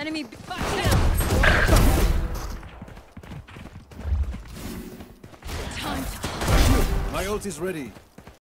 Enemy. B- Time My ult is ready.